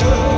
you.